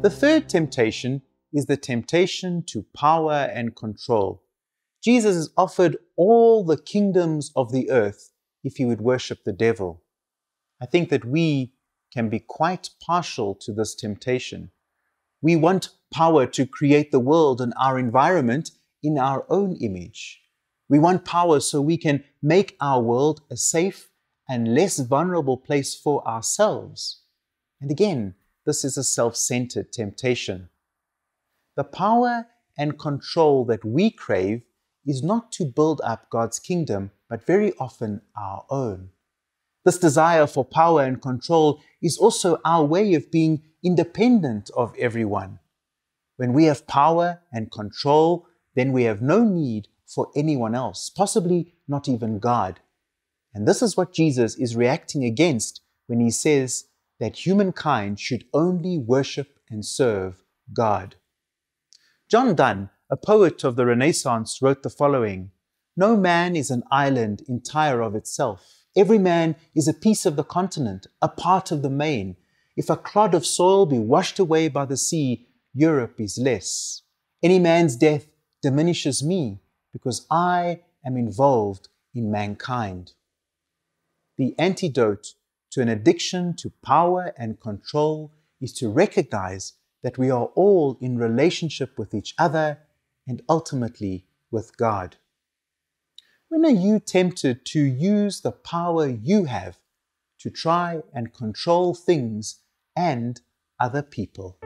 The third temptation is the temptation to power and control. Jesus is offered all the kingdoms of the earth if he would worship the devil. I think that we can be quite partial to this temptation. We want power to create the world and our environment in our own image. We want power so we can make our world a safe and less vulnerable place for ourselves. And again, this is a self centered temptation. The power and control that we crave is not to build up God's kingdom, but very often our own. This desire for power and control is also our way of being independent of everyone. When we have power and control, then we have no need for anyone else, possibly not even God. And this is what Jesus is reacting against when he says that humankind should only worship and serve God. John Donne, a poet of the Renaissance, wrote the following No man is an island entire of itself. Every man is a piece of the continent, a part of the main. If a clod of soil be washed away by the sea, Europe is less. Any man's death diminishes me because I am involved in mankind. The antidote to an addiction to power and control is to recognize that we are all in relationship with each other and ultimately with God. When are you tempted to use the power you have to try and control things and other people?